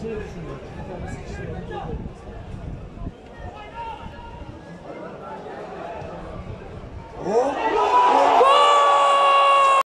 Karşıya düşünüyorum. Bir tane sıkıştı.